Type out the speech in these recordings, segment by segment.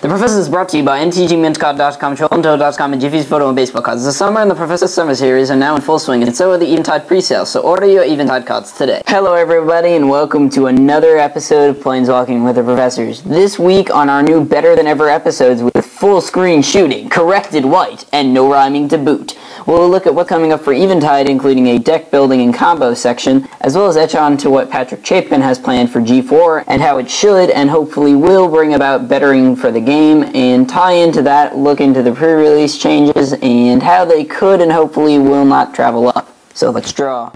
The Professor is brought to you by MTGMintCard.com, TrollandToad.com, and Jiffy's Photo and Baseball Cards. The Summer and the Professor's Summer Series are now in full swing, and so are the Eventide pre-sales, so order your Eventide cards today. Hello everybody, and welcome to another episode of Planeswalking with the Professors. This week on our new Better Than Ever episodes with full screen shooting, corrected white, and no rhyming to boot. We'll look at what's coming up for Eventide, including a deck building and combo section, as well as etch on to what Patrick Chapin has planned for G4, and how it should and hopefully will bring about bettering for the game, and tie into that, look into the pre-release changes, and how they could and hopefully will not travel up. So let's draw.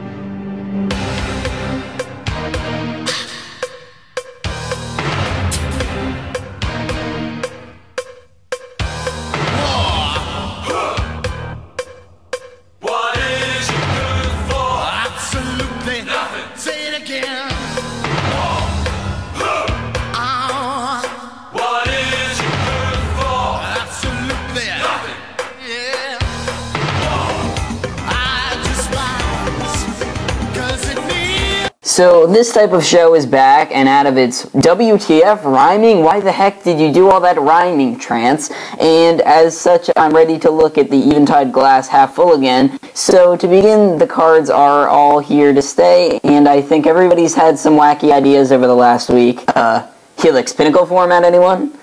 So this type of show is back, and out of its WTF rhyming, why the heck did you do all that rhyming, Trance? And as such, I'm ready to look at the Eventide glass half full again. So to begin, the cards are all here to stay, and I think everybody's had some wacky ideas over the last week. Uh, Helix Pinnacle format, anyone?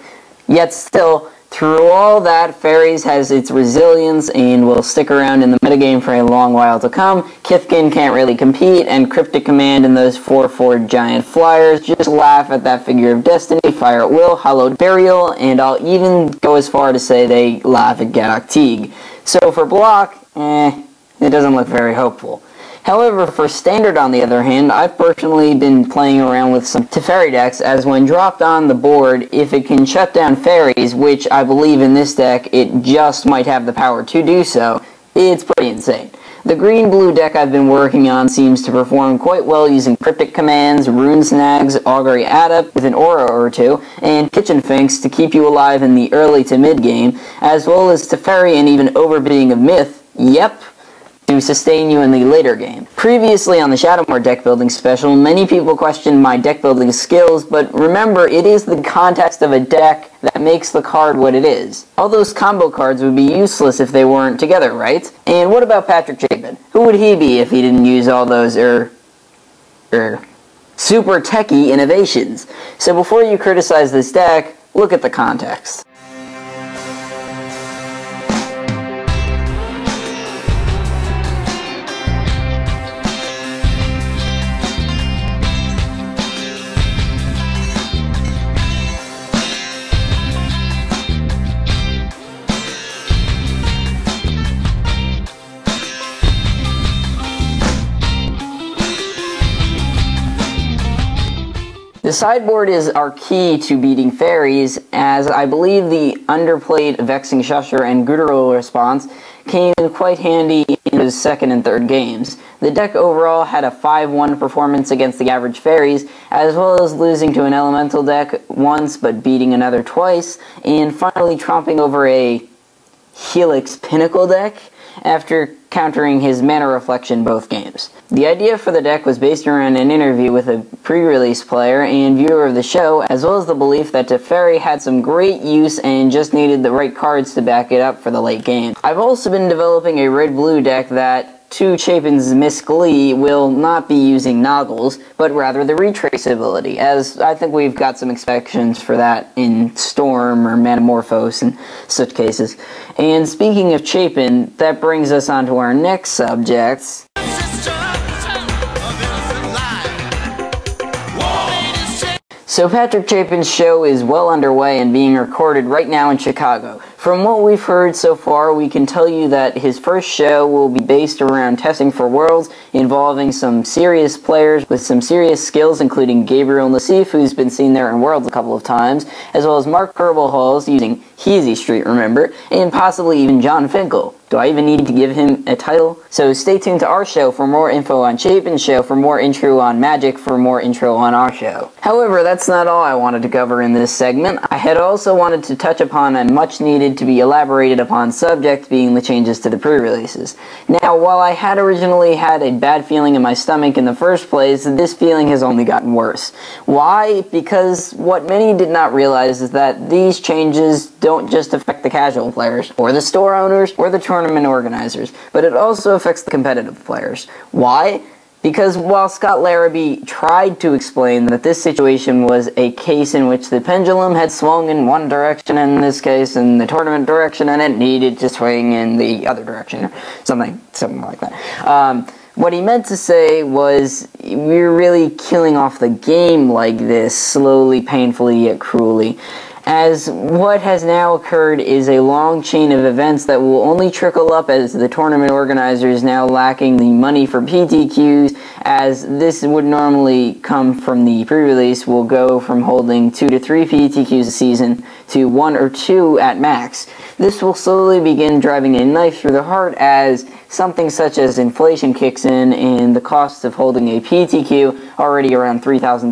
Yet still, through all that, Fairies has its resilience and will stick around in the metagame for a long while to come. Kithkin can't really compete, and Cryptic Command and those 4-4 giant flyers just laugh at that figure of destiny, fire at will, hallowed burial, and I'll even go as far to say they laugh at Gaddock Teeg. So for block, eh, it doesn't look very hopeful. However, for standard on the other hand, I've personally been playing around with some Teferi decks as when dropped on the board, if it can shut down fairies, which I believe in this deck it just might have the power to do so, it's pretty insane. The green-blue deck I've been working on seems to perform quite well using Cryptic Commands, Rune Snags, Augury Adept with an Aura or two, and Kitchen Finks to keep you alive in the early to mid-game, as well as Teferi and even Overbeing of Myth, yep, to sustain you in the later game. Previously on the Shadowmoor deck building special, many people questioned my deck building skills, but remember, it is the context of a deck that makes the card what it is. All those combo cards would be useless if they weren't together, right? And what about Patrick Chapin? Who would he be if he didn't use all those, er, er, super techie innovations? So before you criticize this deck, look at the context. The sideboard is our key to beating fairies, as I believe the underplayed Vexing Shusher and Guttural response came in quite handy in his second and third games. The deck overall had a 5-1 performance against the average fairies, as well as losing to an elemental deck once but beating another twice, and finally tromping over a Helix Pinnacle deck after countering his mana reflection both games. The idea for the deck was based around an interview with a pre-release player and viewer of the show, as well as the belief that Teferi had some great use and just needed the right cards to back it up for the late game. I've also been developing a red-blue deck that to Chapin's Miss Glee will not be using Noggles, but rather the retrace ability, as I think we've got some expectations for that in Storm or Metamorphose and such cases. And speaking of Chapin, that brings us on to our next subject. destruction of innocent life. Ladies, take So Patrick Chapin's show is well underway and being recorded right now in Chicago. From what we've heard so far, we can tell you that his first show will be based around testing for worlds, involving some serious players with some serious skills, including Gabriel Nassif, who's been seen there in Worlds a couple of times, as well as Mark Halls using Heasy Street, remember, and possibly even Jon Finkel. Do I even need to give him a title? So stay tuned to our show for more info on Chapin's show, for more intro on Magic, for more intro on our show. However, that's not all I wanted to cover in this segment. I had also wanted to touch upon a much needed to be elaborated upon subject being the changes to the pre-releases. Now, while I had originally had a bad feeling in my stomach in the first place, this feeling has only gotten worse. Why? Because what many did not realize is that these changes don't just affect the casual players, or the store owners, or the tournament organizers, but it also affects the competitive players. Why? Because while Scott Larabee tried to explain that this situation was a case in which the pendulum had swung in one direction in this case, in the tournament direction, and it needed to swing in the other direction, something, something like that. Um, what he meant to say was, we're really killing off the game like this, slowly, painfully, yet cruelly as what has now occurred is a long chain of events that will only trickle up as the tournament organizer is now lacking the money for PTQs as this would normally come from the pre-release will go from holding two to three PTQs a season to one or two at max. This will slowly begin driving a knife through the heart as something such as inflation kicks in and the cost of holding a PTQ, already around $3,000,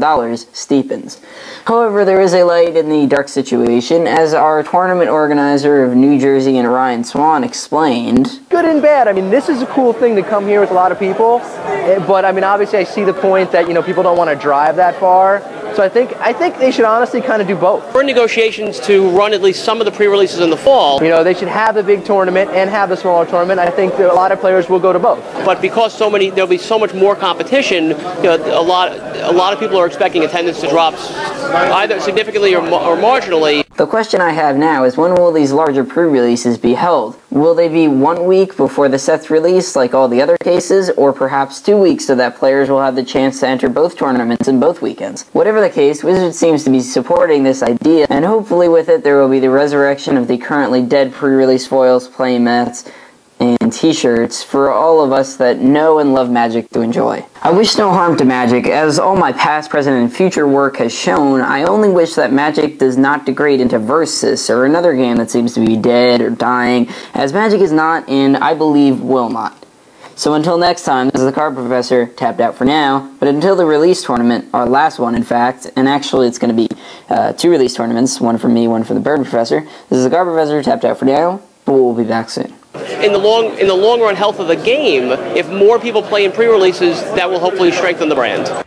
steepens. However, there is a light in the dark situation, as our tournament organizer of New Jersey and Ryan Swan explained. good and bad. I mean, this is a cool thing to come here with a lot of people, eh, but I mean, obviously, I see the point that you know people don't want to drive that far. So I think I think they should honestly kind of do both. We're in negotiations to run at least some of the pre-releases in the fall, You know, they should have the big tournament and have the smaller tournament. I think that a lot of players will go to both. but because so many, there'll be so much more competition. You know, a lot, a lot of people are expecting attendance to drop either significantly or, or marginally. The question I have now is when will these larger pre-releases be held? Will they be one week before the set's release like all the other cases, or perhaps two weeks so that players will have the chance to enter both tournaments in both weekends? Whatever the case, Wizard seems to be supporting this idea, and hopefully with it there will be the resurrection of the currently dead pre-release foils, playmats, and t-shirts for all of us that know and love Magic to enjoy. I wish no harm to Magic, as all my past, present, and future work has shown, I only wish that Magic does not degrade into Versus or another game that seems to be dead or dying, as Magic is not, and I believe will not. So until next time, this is the Card Professor, tapped out for now, but until the release tournament, our last one in fact, and actually it's going to be uh, two release tournaments, one for me, one for the Bird Professor. This is the Card Professor, tapped out for now, but we'll be back soon. In the long, in the long run health of the game, if more people play in pre-releases, that will hopefully strengthen the brand.